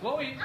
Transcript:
Chloe.